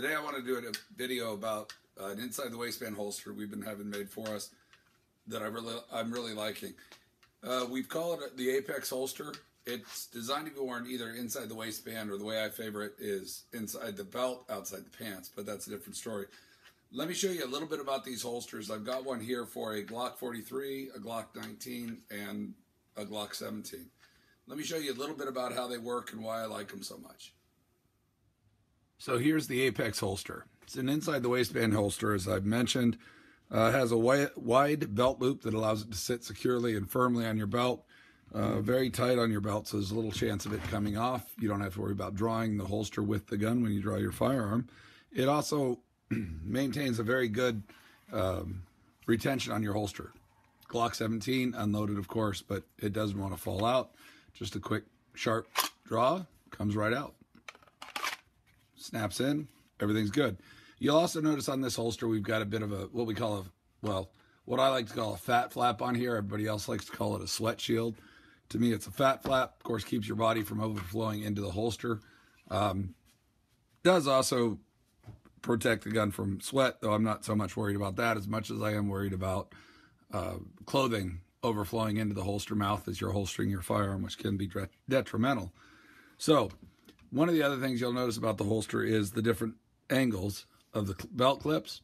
Today I want to do a video about uh, an inside the waistband holster we've been having made for us that I really I'm really liking. Uh, we've called it the Apex holster. It's designed to be worn either inside the waistband or the way I favor it is inside the belt, outside the pants, but that's a different story. Let me show you a little bit about these holsters. I've got one here for a Glock 43, a Glock 19, and a Glock 17. Let me show you a little bit about how they work and why I like them so much. So here's the Apex holster. It's an inside the waistband holster, as I've mentioned. Uh, has a wide belt loop that allows it to sit securely and firmly on your belt. Uh, very tight on your belt, so there's a little chance of it coming off. You don't have to worry about drawing the holster with the gun when you draw your firearm. It also maintains a very good um, retention on your holster. Glock 17, unloaded of course, but it doesn't want to fall out. Just a quick, sharp draw, comes right out. Snaps in, everything's good. You'll also notice on this holster, we've got a bit of a, what we call a, well, what I like to call a fat flap on here. Everybody else likes to call it a sweat shield. To me, it's a fat flap. Of course, keeps your body from overflowing into the holster. Um, does also protect the gun from sweat, though I'm not so much worried about that as much as I am worried about uh, clothing overflowing into the holster mouth as you're holstering your firearm, which can be detrimental. So, one of the other things you'll notice about the holster is the different angles of the belt clips.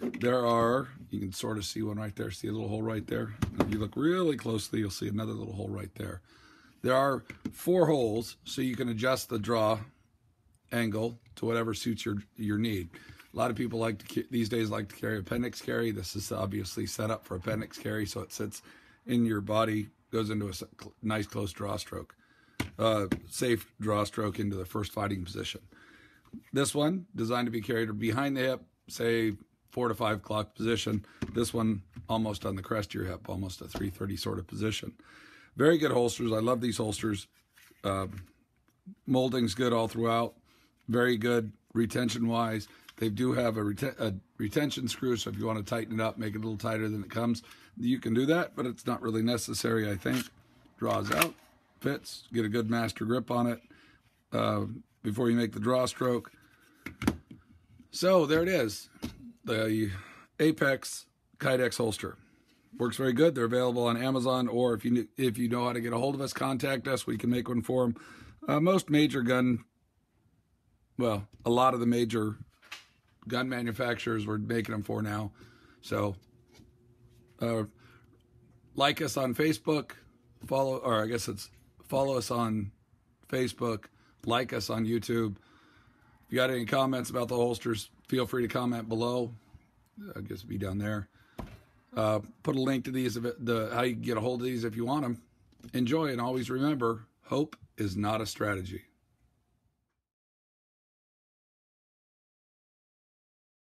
There are, you can sort of see one right there. See a little hole right there? If you look really closely, you'll see another little hole right there. There are four holes, so you can adjust the draw angle to whatever suits your, your need. A lot of people like to these days like to carry appendix carry. This is obviously set up for appendix carry, so it sits in your body, goes into a nice close draw stroke, uh, safe draw stroke into the first fighting position. This one, designed to be carried behind the hip, say four to five o'clock position. This one almost on the crest of your hip, almost a 330 sort of position. Very good holsters. I love these holsters. Uh, molding's good all throughout. Very good retention wise. They do have a, a, retention screw, so if you want to tighten it up, make it a little tighter than it comes, you can do that, but it's not really necessary, I think. Draws out, fits, get a good master grip on it. Uh, before you make the draw stroke. So there it is, the Apex Kydex holster. Works very good. They're available on Amazon, or if you if you know how to get a hold of us, contact us. We can make one for them. Uh, most major gun, well, a lot of the major gun manufacturers we're making them for now. So, uh, like us on Facebook, follow, or I guess it's follow us on Facebook like us on YouTube. If you got any comments about the holsters, feel free to comment below. I guess be down there. Uh, put a link to these, the how you get a hold of these if you want them. Enjoy and always remember, hope is not a strategy.